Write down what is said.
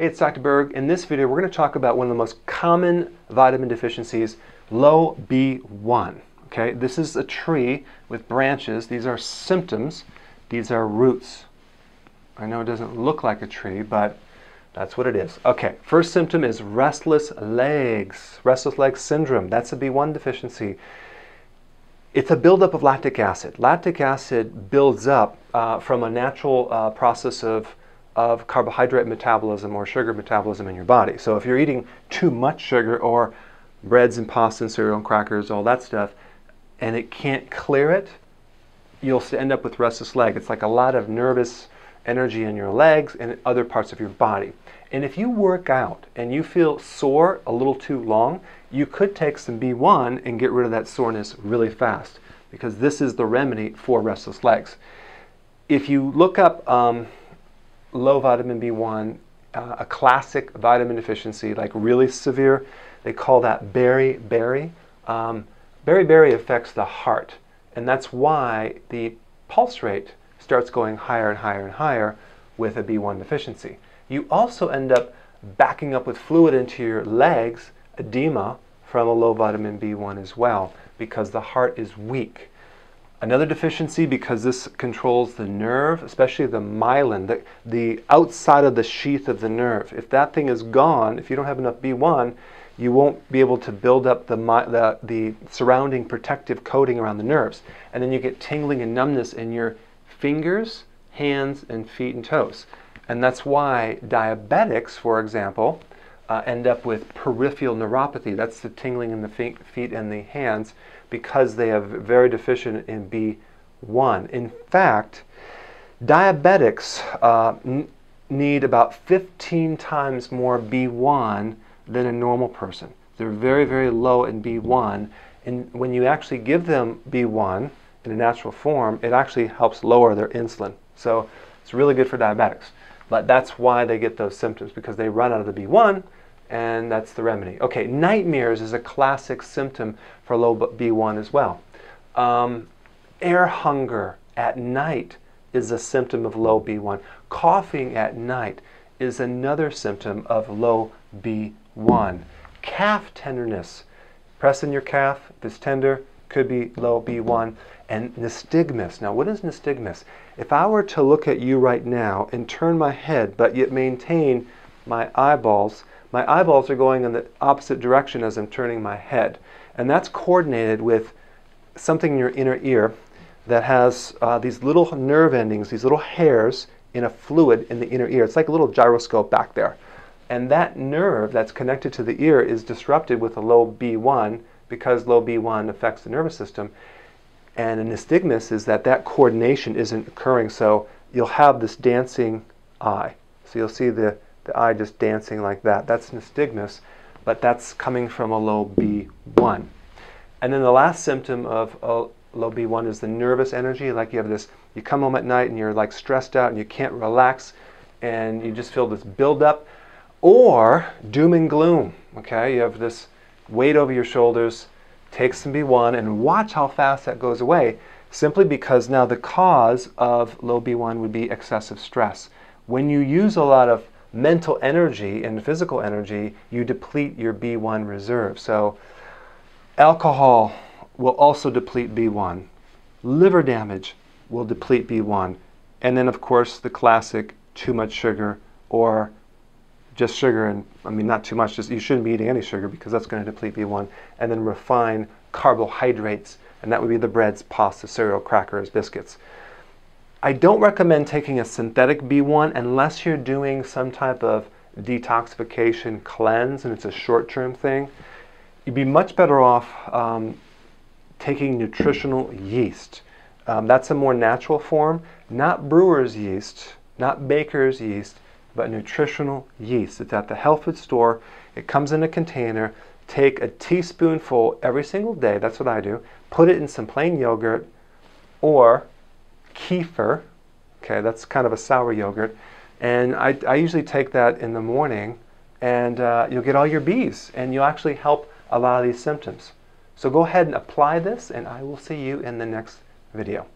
Hey, it's Dr. Berg. In this video, we're going to talk about one of the most common vitamin deficiencies, low B1. Okay, this is a tree with branches. These are symptoms. These are roots. I know it doesn't look like a tree, but that's what it is. Okay, first symptom is restless legs, restless leg syndrome. That's a B1 deficiency. It's a buildup of lactic acid. Lactic acid builds up uh, from a natural uh, process of of carbohydrate metabolism or sugar metabolism in your body. So if you're eating too much sugar or breads and pasta and cereal and crackers, all that stuff, and it can't clear it, you'll end up with restless leg. It's like a lot of nervous energy in your legs and other parts of your body. And if you work out and you feel sore a little too long, you could take some B1 and get rid of that soreness really fast because this is the remedy for restless legs. If you look up um, low vitamin B1, uh, a classic vitamin deficiency, like really severe. They call that beriberi. Um, beriberi affects the heart, and that's why the pulse rate starts going higher and higher and higher with a B1 deficiency. You also end up backing up with fluid into your legs, edema, from a low vitamin B1 as well, because the heart is weak. Another deficiency, because this controls the nerve, especially the myelin, the, the outside of the sheath of the nerve. If that thing is gone, if you don't have enough B1, you won't be able to build up the, the, the surrounding protective coating around the nerves. And then you get tingling and numbness in your fingers, hands, and feet and toes. And that's why diabetics, for example, uh, end up with peripheral neuropathy. That's the tingling in the feet and the hands because they are very deficient in B1. In fact, diabetics uh, need about 15 times more B1 than a normal person. They're very, very low in B1. And when you actually give them B1 in a natural form, it actually helps lower their insulin. So it's really good for diabetics. But that's why they get those symptoms because they run out of the B1 and that's the remedy. Okay, nightmares is a classic symptom for low B1 as well. Um, air hunger at night is a symptom of low B1. Coughing at night is another symptom of low B1. Calf tenderness, pressing your calf, it's tender, could be low B1. And nystagmus. Now, what is nystagmus? If I were to look at you right now and turn my head, but yet maintain my eyeballs, my eyeballs are going in the opposite direction as I'm turning my head. And that's coordinated with something in your inner ear that has uh, these little nerve endings, these little hairs in a fluid in the inner ear. It's like a little gyroscope back there. And that nerve that's connected to the ear is disrupted with a low B1 because low B1 affects the nervous system. And a nystagmus is that that coordination isn't occurring. So you'll have this dancing eye. So you'll see the the eye just dancing like that. That's nystagmus, but that's coming from a low B1. And then the last symptom of a low B1 is the nervous energy. Like you have this, you come home at night and you're like stressed out and you can't relax and you just feel this buildup. Or doom and gloom, okay? You have this weight over your shoulders, take some B1 and watch how fast that goes away simply because now the cause of low B1 would be excessive stress. When you use a lot of mental energy and physical energy, you deplete your B1 reserve. So alcohol will also deplete B1. Liver damage will deplete B1. And then, of course, the classic too much sugar or just sugar and I mean not too much just you shouldn't be eating any sugar because that's going to deplete B1 and then refined carbohydrates and that would be the breads, pasta, cereal, crackers, biscuits. I don't recommend taking a synthetic B1 unless you're doing some type of detoxification cleanse and it's a short-term thing. You'd be much better off um, taking nutritional yeast. Um, that's a more natural form, not brewer's yeast, not baker's yeast, but nutritional yeast. It's at the health food store. It comes in a container. Take a teaspoonful every single day. That's what I do. Put it in some plain yogurt or kefir. Okay, that's kind of a sour yogurt. And I, I usually take that in the morning, and uh, you'll get all your B's, and you'll actually help a lot of these symptoms. So go ahead and apply this, and I will see you in the next video.